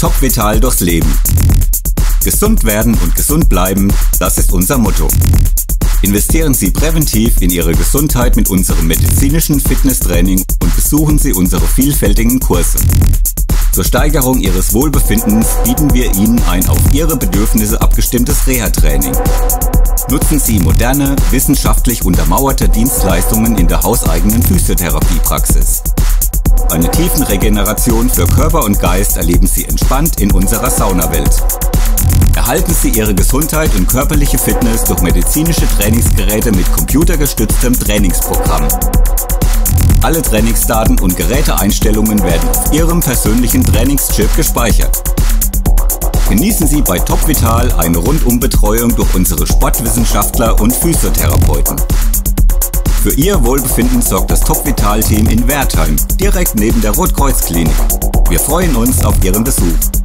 Top Vital durchs Leben. Gesund werden und gesund bleiben, das ist unser Motto. Investieren Sie präventiv in Ihre Gesundheit mit unserem medizinischen Fitnesstraining und besuchen Sie unsere vielfältigen Kurse. Zur Steigerung Ihres Wohlbefindens bieten wir Ihnen ein auf Ihre Bedürfnisse abgestimmtes Reha-Training. Nutzen Sie moderne, wissenschaftlich untermauerte Dienstleistungen in der hauseigenen Physiotherapiepraxis. Eine Tiefenregeneration für Körper und Geist erleben Sie entspannt in unserer Saunawelt. Erhalten Sie Ihre Gesundheit und körperliche Fitness durch medizinische Trainingsgeräte mit computergestütztem Trainingsprogramm. Alle Trainingsdaten und Geräteeinstellungen werden auf Ihrem persönlichen Trainingschip gespeichert. Genießen Sie bei Top Vital eine Rundumbetreuung durch unsere Sportwissenschaftler und Physiotherapeuten. Für Ihr Wohlbefinden sorgt das Top Vital Team in Wertheim, direkt neben der Rotkreuzklinik. Wir freuen uns auf Ihren Besuch.